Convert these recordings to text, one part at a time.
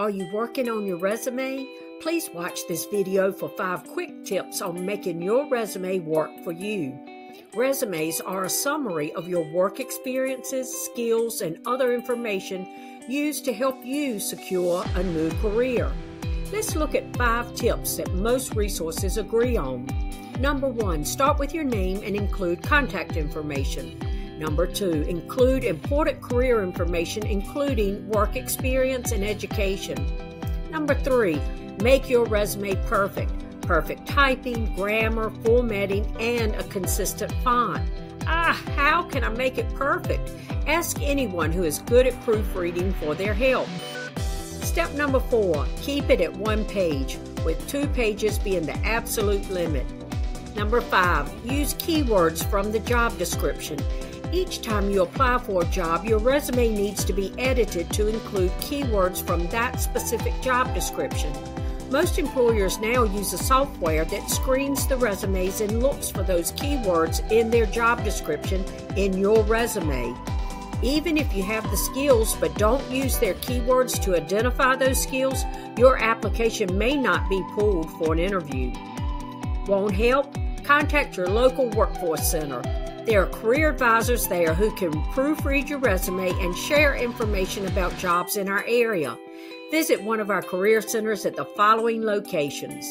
Are you working on your resume? Please watch this video for five quick tips on making your resume work for you. Resumes are a summary of your work experiences, skills, and other information used to help you secure a new career. Let's look at five tips that most resources agree on. Number one, start with your name and include contact information. Number two, include important career information, including work experience and education. Number three, make your resume perfect. Perfect typing, grammar, formatting, and a consistent font. Ah, how can I make it perfect? Ask anyone who is good at proofreading for their help. Step number four, keep it at one page, with two pages being the absolute limit. Number five, use keywords from the job description. Each time you apply for a job, your resume needs to be edited to include keywords from that specific job description. Most employers now use a software that screens the resumes and looks for those keywords in their job description in your resume. Even if you have the skills but don't use their keywords to identify those skills, your application may not be pulled for an interview. Won't help? Contact your local workforce center. There are career advisors there who can proofread your resume and share information about jobs in our area. Visit one of our career centers at the following locations.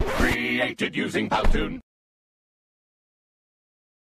Created using Powtoon.